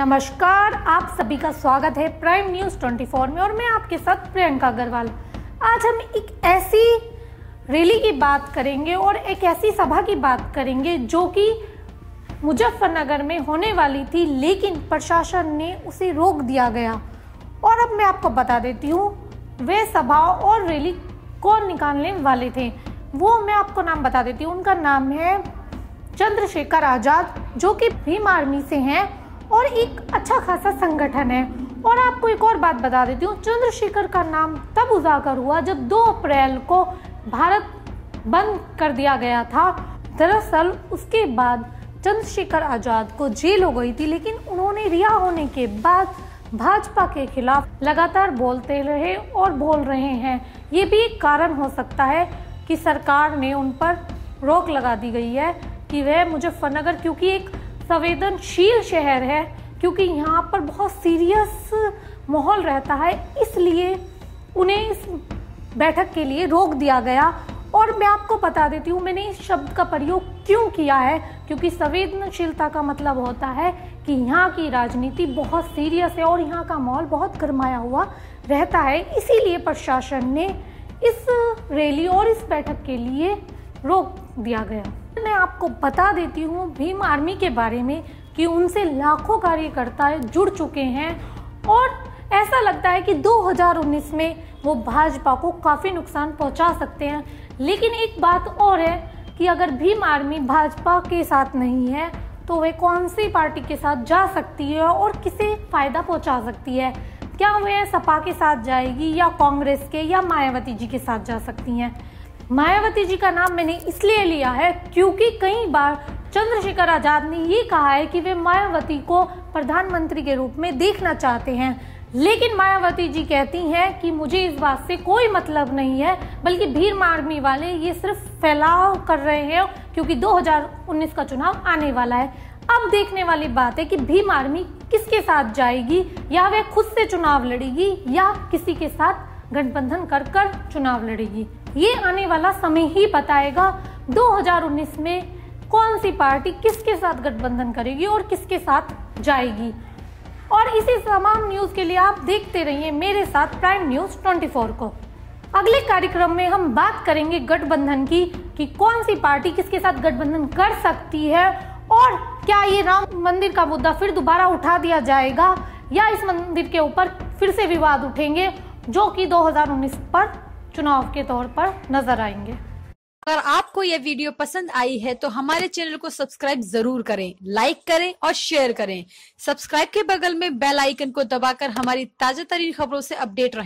नमस्कार, आप सभी का स्वागत है प्राइम न्यूज़ 24 में और मैं आपके साथ प्रियंका अग्रवाल। आज हम एक ऐसी रैली की बात करेंगे और एक ऐसी सभा की बात करेंगे जो कि मुजफ्फरनगर में होने वाली थी, लेकिन प्रशासन ने उसे रोक दिया गया। और अब मैं आपको बता देती हूँ, वे सभा और रैली कौन निकालने वाले थे, वो मैं आपको नाम बता देती हूँ। उनका नाम है चंद्रशेखर आज़ाद, जो कि भीम आर्मी से हैं। और एक अच्छा खासा संगठन है। और आपको एक और बात बता देती हूँ, चंद्रशेखर का नाम तब उजागर हुआ जब 2 अप्रैल को भारत बंद कर दिया गया था। दरअसल उसके बाद चंद्रशेखर आज़ाद को जेल हो गई थी, लेकिन उन्होंने रिहा होने के बाद भाजपा के खिलाफ लगातार बोलते रहे और बोल रहे हैं। ये भी एक कारण हो सकता है कि सरकार ने उन पर रोक लगा दी गई है कि वह मुजफ्फरनगर, क्योंकि एक संवेदनशील शहर है, क्योंकि यहाँ पर बहुत सीरियस माहौल रहता है, इसलिए उन्हें इस बैठक के लिए रोक दिया गया। और मैं आपको बता देती हूँ, मैंने इस शब्द का प्रयोग क्यों किया है? क्योंकि संवेदनशीलता का मतलब होता है कि यहाँ की राजनीति बहुत सीरियस है और यहाँ का माहौल बहुत गरमाया हुआ रहता है। इसीलिए प्रशासन ने इस रैली और इस बैठक के लिए रोक दिया गया। मैं आपको बता देती हूँ, भीम आर्मी के बारे में कि उनसे लाखों कार्यकर्ता जुड़ चुके हैं और ऐसा लगता है कि 2019 में वो भाजपा को काफ़ी नुकसान पहुँचा सकते हैं। लेकिन एक बात और है कि अगर भीम आर्मी भाजपा के साथ नहीं है तो वे कौन सी पार्टी के साथ जा सकती है और किसे फ़ायदा पहुँचा सकती है? क्या वह सपा के साथ जाएगी या कांग्रेस के या मायावती जी के साथ जा सकती हैं? मायावती जी का नाम मैंने इसलिए लिया है क्योंकि कई बार चंद्रशेखर आज़ाद ने ये कहा है कि वे मायावती को प्रधानमंत्री के रूप में देखना चाहते हैं। लेकिन मायावती जी कहती हैं कि मुझे इस बात से कोई मतलब नहीं है, बल्कि भीम आर्मी वाले ये सिर्फ़ फैलाव कर रहे हैं क्योंकि 2019 का चुनाव आने वाला है। अब देखने वाली बात है कि भीम आर्मी किसके साथ जाएगी? या वह खुद से चुनाव लड़ेगी या किसी के साथ गठबंधन कर कर चुनाव लड़ेगी? ये आने वाला समय ही बताएगा 2019 में कौन सी पार्टी किसके साथ गठबंधन करेगी और किसके साथ जाएगी। और इसी तमाम न्यूज़ के लिए आप देखते रहिए मेरे साथ प्राइम न्यूज़ 24 को। अगले कार्यक्रम में हम बात करेंगे गठबंधन की, कि कौन सी पार्टी किसके साथ गठबंधन कर सकती है और क्या ये राम मंदिर का मुद्दा फिर दोबारा उठा दिया जाएगा या इस मंदिर के ऊपर फिर से विवाद उठेंगे, जो कि 2019 पर चुनाव के तौर पर नज़र आएँगे। अगर आपको यह वीडियो पसंद आई है तो हमारे चैनल को सब्सक्राइब ज़रूर करें, लाइक करें और शेयर करें। सब्सक्राइब के बगल में बेल आइकन को दबाकर हमारी ताज़ा तरीन खबरों से अपडेट रहें।